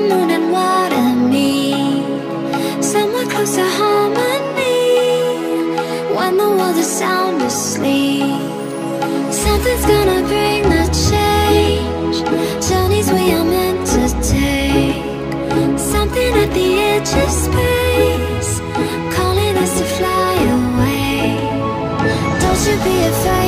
moon and water I Somewhere close to harmony. When the world is sound asleep. Something's gonna bring the change. Journeys we are meant to take. Something at the edge of space. Calling us to fly away. Don't you be afraid.